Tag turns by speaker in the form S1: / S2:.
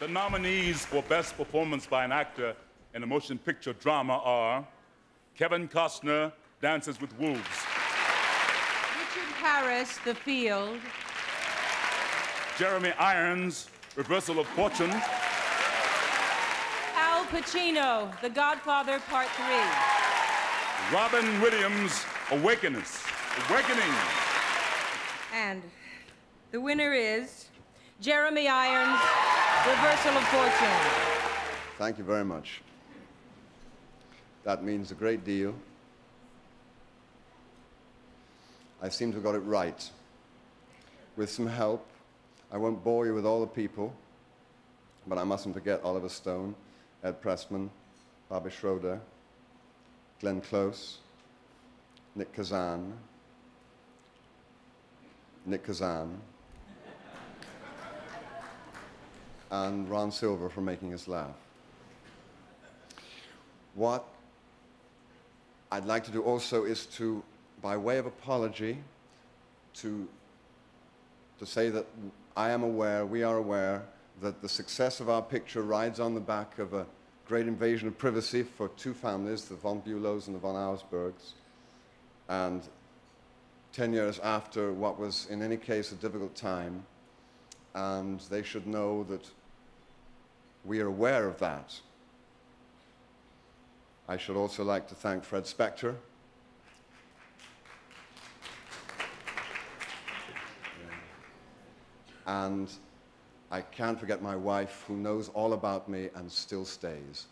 S1: The nominees for Best Performance by an Actor in a Motion Picture Drama are Kevin Costner, Dances with Wolves,
S2: Richard Harris, The Field.
S1: Jeremy Irons, Reversal of Fortune,
S2: Al Pacino, The Godfather Part 3.
S1: Robin Williams, Awakeness, Awakening.
S2: And the winner is Jeremy Irons, Reversal of Fortune.
S3: Thank you very much. That means a great deal. I seem to have got it right. With some help, I won't bore you with all the people, but I mustn't forget Oliver Stone, Ed Pressman, Barbet Schroeder, Glenn Close, Nick Kazan, Nick Kazan, and Ron Silver for making us laugh. What I'd like to do also is to, by way of apology, to, to say that I am aware, we are aware, that the success of our picture rides on the back of a great invasion of privacy for two families, the von Bülows and the von Auerspergs. And 10 years after what was, in any case, a difficult time, and they should know that we are aware of that. I should also like to thank Fred Specktor. And I can't forget my wife, who knows all about me and still stays.